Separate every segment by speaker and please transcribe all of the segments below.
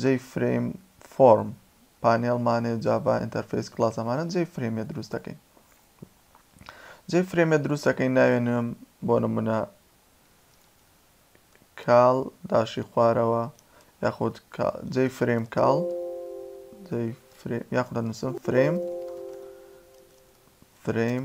Speaker 1: جەی فرەیم فۆرم پانێڵ مانێ جاڤا ئینتەرفەیس کڵاس ئەمانە جەی فرەیمێ دروست دەکەین جەی فرەیمێ دروست دەکەین ناوێ نوێم بۆ نمونە کاڵ داشی خوارەوە یاخود جەی فرەیم کاڵ یاخودە نووسم فرەیم فرەیم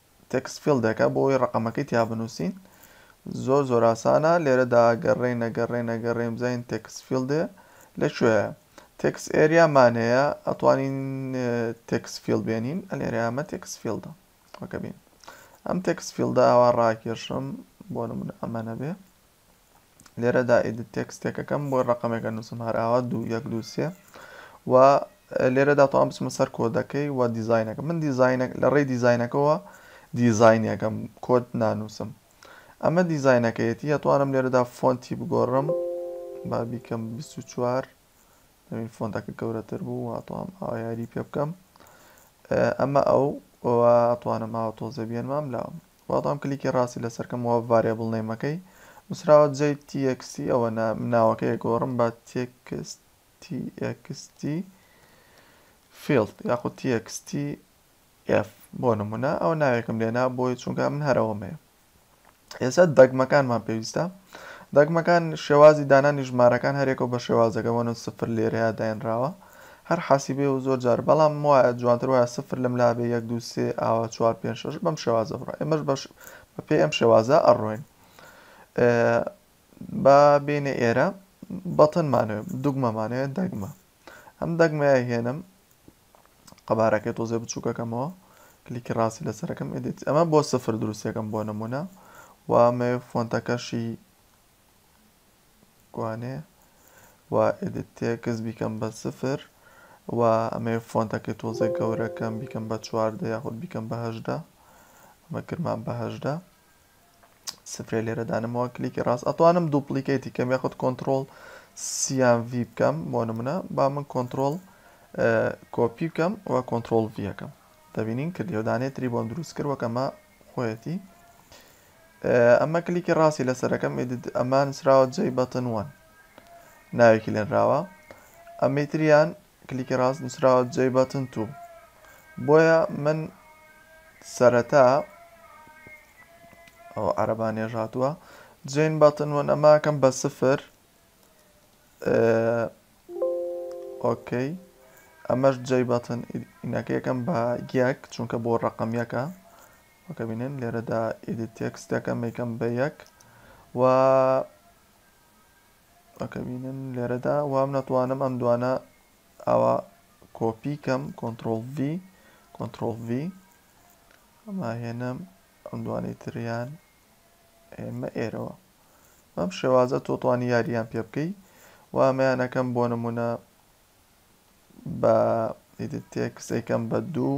Speaker 1: تێکست فیڵدێکە بۆ ئەوەی ڕەقەمەکەی تیا بنووسین زۆر زۆر ئاسانە لێرەدا گەڕێینە گەڕێینە گەڕێین بزانین تێکست فیڵدێ لە کوێیە تێکست ئێریا مان هەیە ئەتوانین تێکست فیڵ بێنین ئەلێرە ئەمە تێکست فیڵدە وەکە بین ئەم تێکست فیڵدە ئاوا ڕاکێشم بۆ نمونە ئەمە نەبێ لێرەدا ئیدت تێکست تێکەکەم بۆ ڕقمێک ئەنووسم هەر ئاوا دوو یەک دوو سێ و لێرەدا تاوان بچمە سەر کۆدەکەی و دیزینەکە من دیزینە لە ڕێی دیزینەکەەوە دیزینەکەم کۆد نانووسم ئەمە دیزینەکەیەتی ئەتوانم لێرەدا فۆنتی بگۆڕم با بیکەم 24 نەوین فۆنتەکە گەورەتر بوو واتوانم ئایاری پێ بکەم ئەمە ئەو ئەوە توانم ئاوە تۆزە بێنمام لاوە واتام کلیکی ڕاستی لەسەر کەم وا ڤاریابڵ نەیمەکەی نوسراوە جەی تی ئێکس تی ئەوە نا ناوەکەی ئەگۆڕم بە تێکست تی ئێکس تی فیڵد یاخود تی ئێکس تی ئێف بۆ نمونە ئەوە ناوێکم لێ نا بۆی چونکە من هەر ئەوەم هەیە ئێستا دەگمەکانمان پێویستە دەگمەکان شێوازی دانانی ژمارەکان هەرێکەوە بە شێوازەکەەوەن و سفر لێرەیە داێنراوە هەر حاسیبێ و زۆر جار بەڵام وایە جوانتر وایە سفر لەم لا بێ یەک دوو سێ ئاوا چوار پێنج شەش بەم شێوازە بڕۆ ئێمەش بەش بە پێی ئەم شێوازە ئەڕۆین با بێنە ئێرە بەتن مانوێ دوگمە مانوێ دەگمە ئەم دەگمەیە هێنم قەبارەکەی تۆزێ بچووکەکەمەوە کلیکی ڕاستی لەسەرەکەم ئێدیت ئەمە بۆ سفر دروستەکەم بۆ نمونە وامەوێ فۆنتەکەشی وانەیە و ئێدیت تێکست بیکەم بە سفر و ئەمەوێ فۆنتەکەی تۆزێک گەورەکەم بیکەم بە چواردە یاخود بیکەم بە هەشدا ئەمە کرمان بە هەشدا سفرێ لێرە دانمەوە کلیکی ڕاست ئەتوانم دوپلیکەیتی کەم یاخود کۆنتترۆل سیان ڤی بکەم بۆ نمونە با من کۆنتترۆل کۆپی بکەم و کۆنتترۆل ڤەکەم دەبینین کردیەوە دانێ تری بۆم دروست کرد وەکەمە خۆیەتی ئەمە کلیکی ڕاستی لەسەرەکەم ئیدت ئەمە نووسراوە جەی بەتن وەن ناوێکی لێنراوە ئەمەی تریان کلیکی ڕاست نووسراوە جەی بەتن تو بۆیە من سەرەتا ئەو عەربان نێژاتوە جین بەتن وەن ئەماکەم بە سفر ئۆکەی ئەمەش جەی بەتن ئینەکەیەکەم بە یەک چونکە بۆ ڕقم یەکە وەکە بینن لێرەدا ئیدیت تێکست دەکەم یکەم بە یەک و وەکە بینن لێرەدا وام نەتوانم ئەم دوانە ئاوا کۆپی کەم کۆنتترۆل V کۆنتترۆل V ئەما هێنم ئەم دوانەی تریان ئێمە ئێرەوە بەم شێوازە تۆ توانی یاریان پێ بکەی و ئەمەیانەکەم بۆ نمونە بە ئیدت تێکسەکەم بە دوو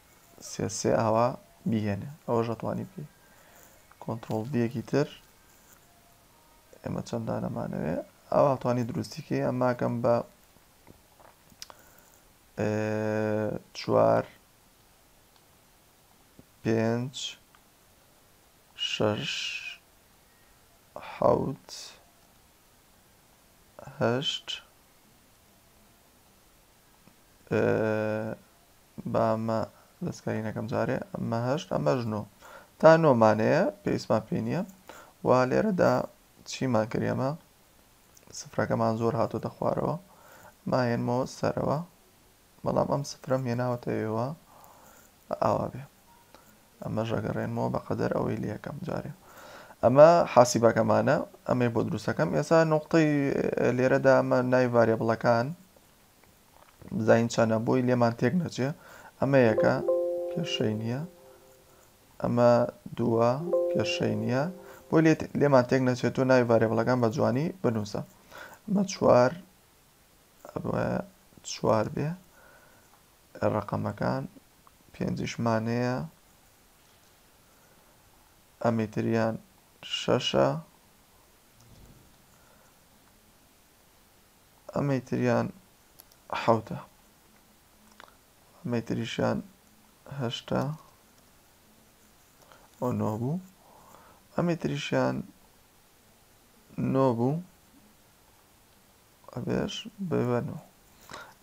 Speaker 1: سێ سێ ئاوا بیهێنێ ئەوەش ئەتوانی بکەی کۆنترۆڵ ڤیەکی تر ئێمە چەندانەمانەوێ ئاوا توانی دروستیکەی ئەماکەم بە چوار پێنج شەش حەوت هەشت بە مە دەستکەرینەکەم جارێ مە هەشت ئەمەش نۆ تا نۆ مانەیە پێویستمان پێی نییە و لێرەدا چیمان کرێمە سفرەکەمان زۆر هاتۆتە خوارەوە ماهێنمەوە سەرەوە بەڵام ئەم سفرەم هێناوەتەوێەوە ئاوا بێ ئەمە ژەگەڕێنمەوە بە قەدەر ئەوەی لەکەم جارێ ئەمە حاسیبەکەمانە ئەمەی بۆ دروستەکەم ئێسا نقطەی لێرەدا ئەمە نای ڤارێبڵەکان بزانین چەنە بۆی لێمان تێک نەچێ ئەمە یەکە کێشەی نییە ئەمە دووە کێشەی نییە بۆ لێمان تێک نەچێت تۆ ناوی ڤارێبڵەکان بە جوانی بنووسە ئەمە چوار چوار بێ ڕقەمەکان پێنجشمانەیە ئەمیتریان شەشە ئەمەی تریان حەوتە. ئەمەی تریشیان هەشتە و نۆ بوو ئەمەی تریشیان نۆ بوو ئەبێش ببەنەوە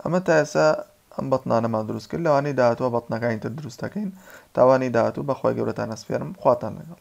Speaker 1: ئەمە تا ئێسا ئەم بەتنانەمان دروست کرد لەوانەی داهاتوە بەتنەکانی تر دروستەکەین تاوانی داهاتوو بەخوای گەورەتان ئەسپێرم خواتان لەگەڵ